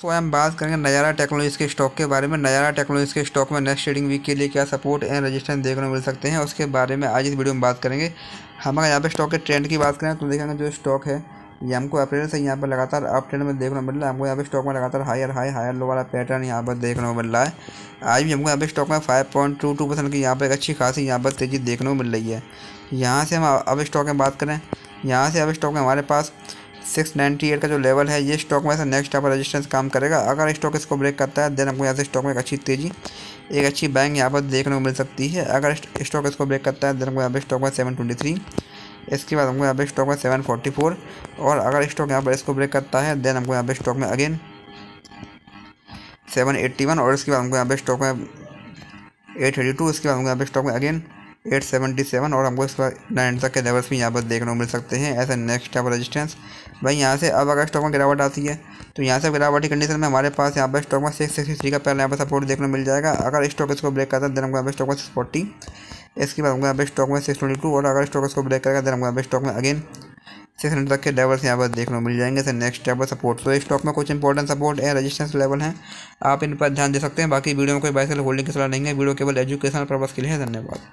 दोस्तों, हम बात करेंगे नज़ारा टेक्नोलॉजीज़ के स्टॉक के बारे में। नज़ारा टेक्नोलॉजीज़ के स्टॉक में नेक्स्ट ट्रेडिंग वीक के लिए क्या सपोर्ट एंड रजिस्ट्रेशन देखने को मिल सकते हैं, उसके बारे में आज इस वीडियो में बात करेंगे। हम अगर यहाँ पे स्टॉक के ट्रेंड की बात करें तो देखेंगे जो स्टॉक है, ये हमको अप्रैल से यहाँ पर लगातार अप ट्रेंड में देखने को मिल रहा है। हमको यहाँ पे स्टॉक में लगातार हायर हाई हायर लो वाला पैटर्न यहाँ पर देखने को मिल रहा है। आज भी हमको यहाँ पे स्टॉक में five point two two percent की यहाँ पर एक अच्छी खासी यहाँ पर तेज़ी देखने को मिल रही है। यहाँ से हम अब स्टॉक में बात करें, यहाँ से अब स्टॉक में हमारे पास सिक्स नाइन्टी एट का जो लेवल है, ये स्टॉक में से नेक्स्ट पर रजिस्टेंस काम करेगा। अगर स्टॉक इसको ब्रेक करता है देन हमको यहाँ से स्टॉक में एक अच्छी तेज़ी, एक अच्छी बैंक यहाँ पर देखने को मिल सकती है। अगर स्टॉक इसको ब्रेक करता है देन हमको यहाँ पर स्टॉक में सेवन ट्वेंटी थ्री इसके बाद हमको यहाँ पे स्टॉक में सेवन फोर्टी फोर और अगर स्टॉक यहाँ पर इसको ब्रेक करता है देन हमको यहाँ पे स्टॉक में अगेन सेवन एट्टी वन और इसके बाद हमको यहाँ पे स्टॉक में एट थर्टी टू इसके बाद हमको यहाँ पे स्टॉक में अगेन एट सेवेंटी सेवन और हमको इसका नाइन तक के लेवल्स भी यहाँ पर देखने को मिल सकते हैं ऐसे नेक्स्ट पर रजिस्टेंस भाई यहाँ से अब अगर स्टॉक में गिरावट आती है तो यहाँ से गिरावट की कंडीशन में हमारे पास यहाँ पर स्टॉक में सिक्स सिक्सटी थ्री का पहले यहाँ पर सपोर्ट देखने को मिल जाएगा। अगर स्टॉक इसको ब्रेक करता है देन हमको यहाँ पर स्टॉक में सिक्स फोर्टी इसके बाद हमको यहाँ पर स्टॉक में सिक्स ट्वेंटी टू और अगर स्टॉक इसको ब्रेक करेगा देन हमको यहाँ पर स्टॉक में अगेन सिक्स हंड्रेड तक के लेवल्स यहाँ पर देखने को मिल जाएँगे सर नेक्स्ट पर सपोर्ट तो स्टॉक में कुछ इंपॉर्टेंट सपोर्ट है रजिस्टेंस लेवल हैं। आप इन पर ध्यान दे सकते हैं। बाकी वीडियो में कोई बाइसल होल्डिंग की सलाह नहीं है। वीडियो केवल एजुकेशनल पर्पज़ के लिए धन्यवाद।